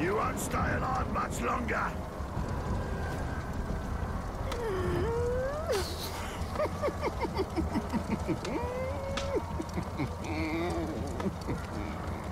You won't stay alive much longer.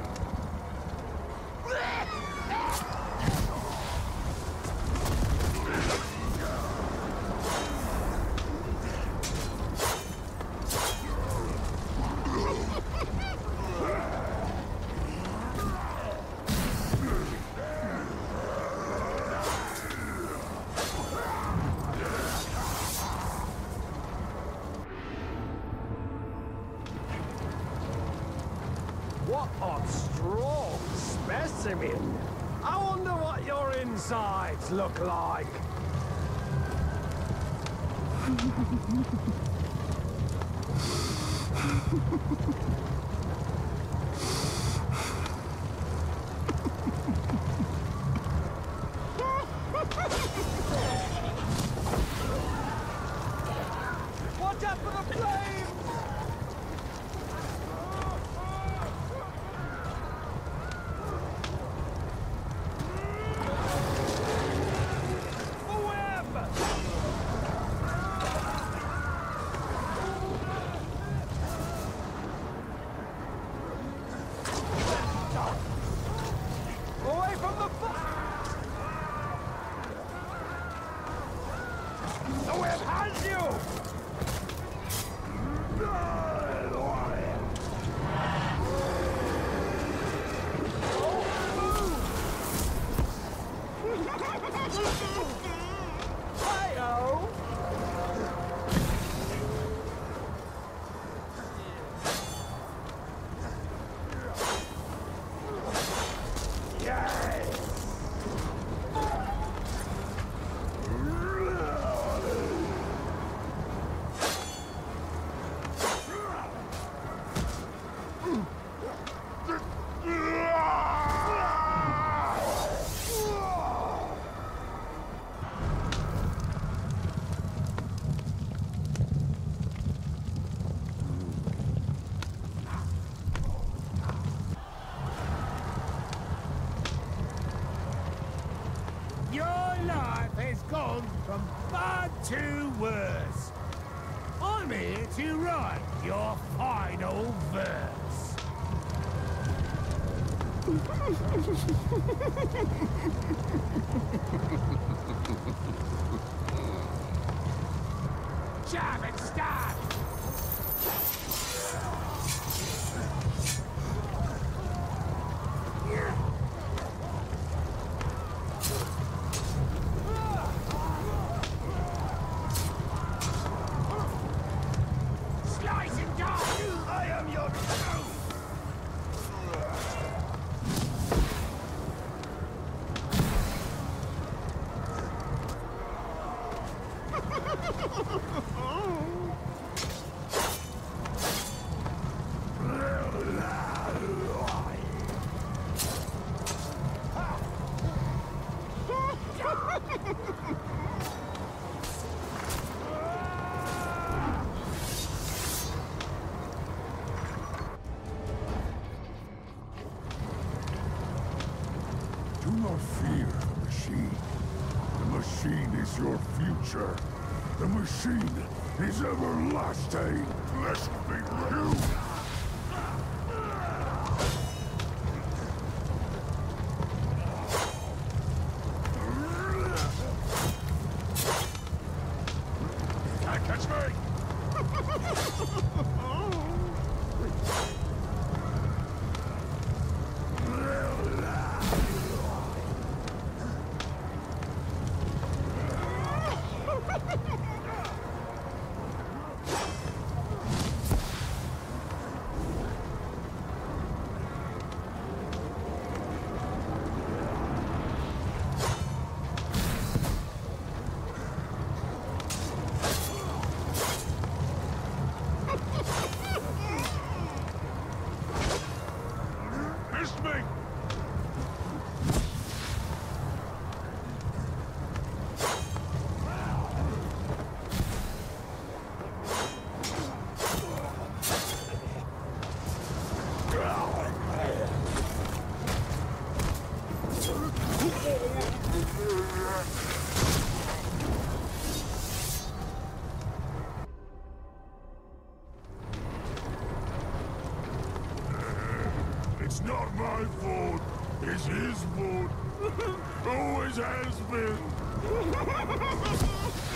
insides look like. Brasil! Your life has gone from bad to worse. I'm here to write your final verse. Jab and! Future. The machine is everlasting. Blessed be you. Can't catch me! It's not my fault. It's his fault. Always has been.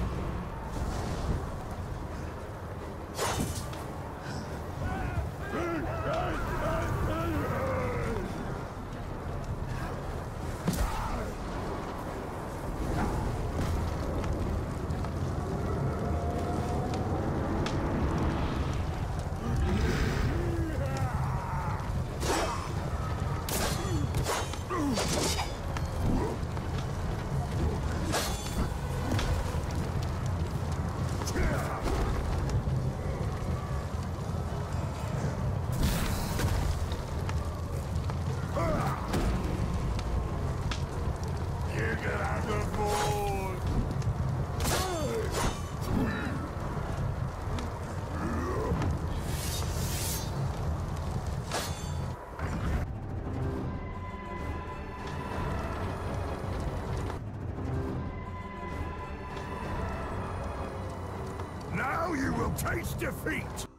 You will taste defeat!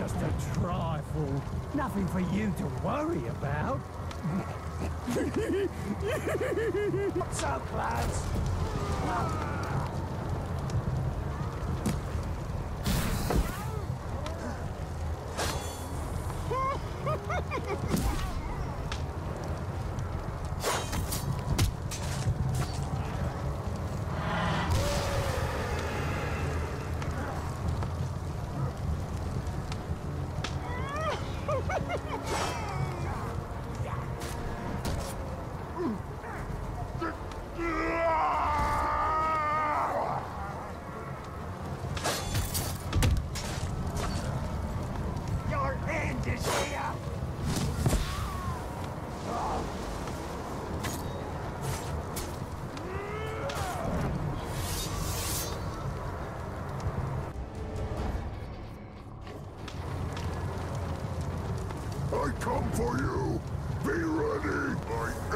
Just a trifle. Nothing for you to worry about. What's up, lads? I come for you! Be ready! I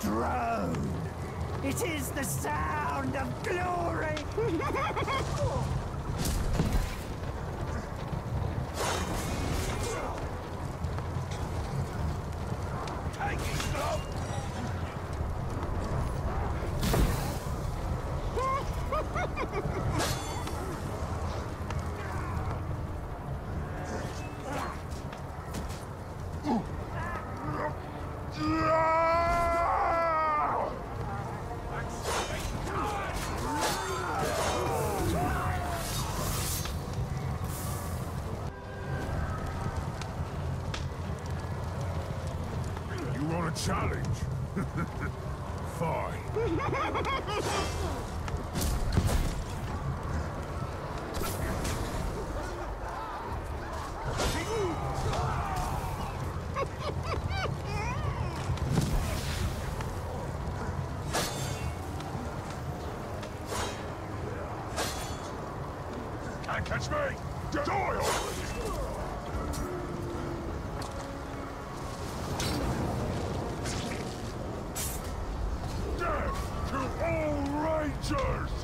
drone. It is the sound of glory. a challenge? Fine. Can't catch me! Die already! Death to all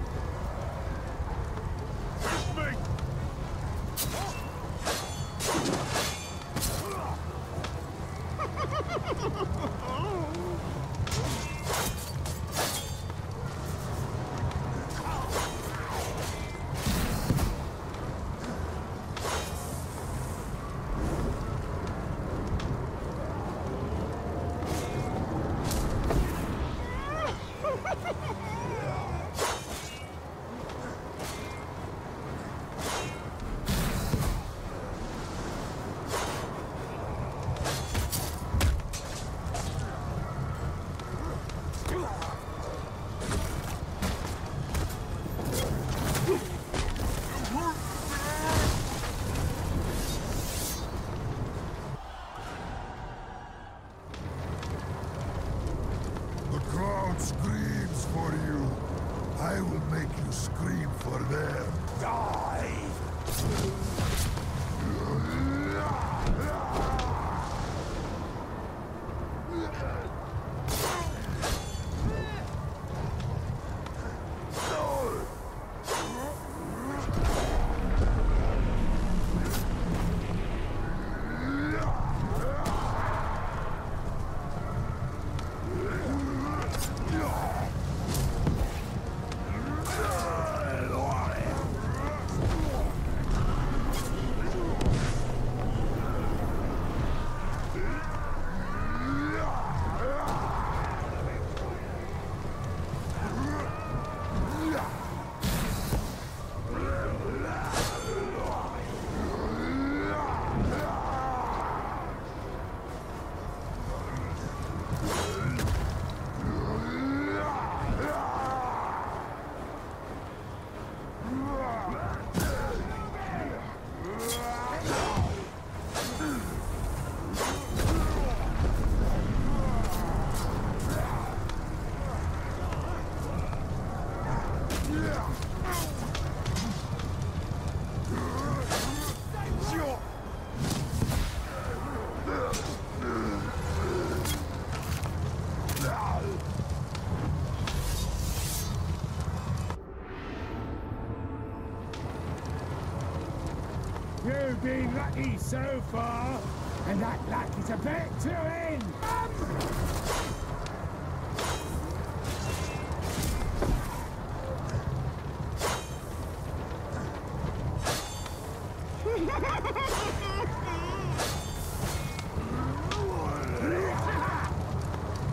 been lucky so far, and that luck is about to end.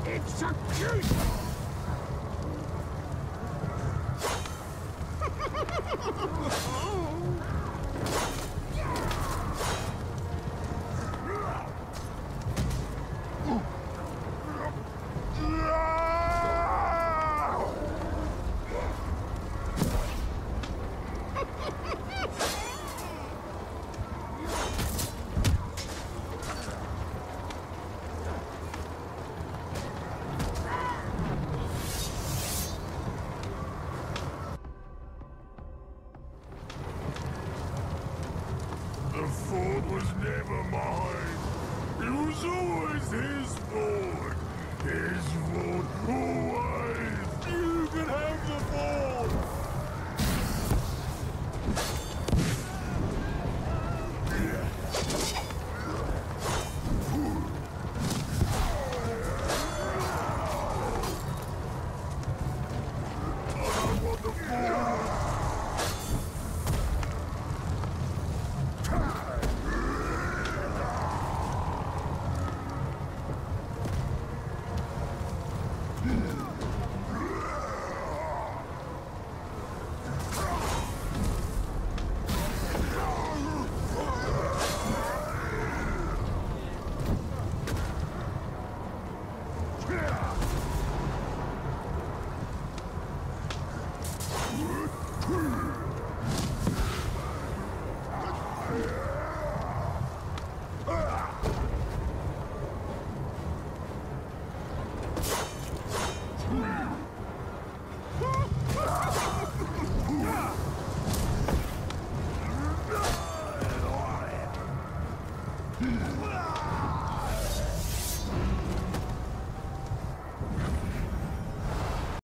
It's a goose!